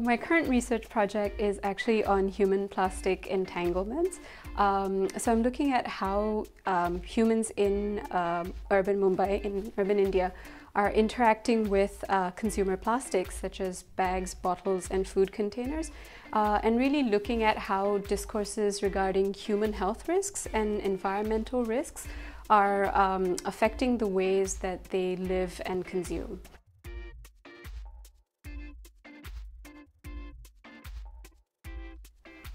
my current research project is actually on human plastic entanglements. Um, so I'm looking at how um, humans in um, urban Mumbai, in urban India, are interacting with uh, consumer plastics such as bags, bottles and food containers uh, and really looking at how discourses regarding human health risks and environmental risks are um, affecting the ways that they live and consume.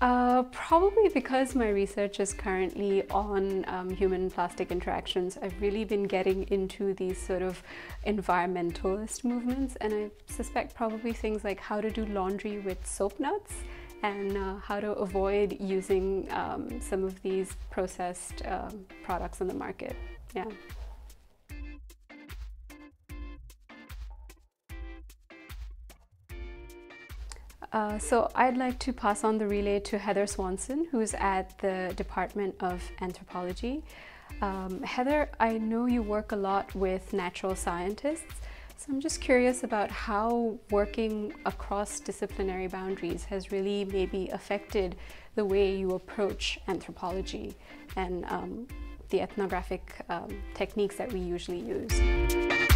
Uh, probably because my research is currently on um, human plastic interactions, I've really been getting into these sort of environmentalist movements and I suspect probably things like how to do laundry with soap nuts and uh, how to avoid using um, some of these processed um, products on the market. Yeah. Uh, so I'd like to pass on the relay to Heather Swanson, who's at the Department of Anthropology. Um, Heather, I know you work a lot with natural scientists, so I'm just curious about how working across disciplinary boundaries has really maybe affected the way you approach anthropology and um, the ethnographic um, techniques that we usually use.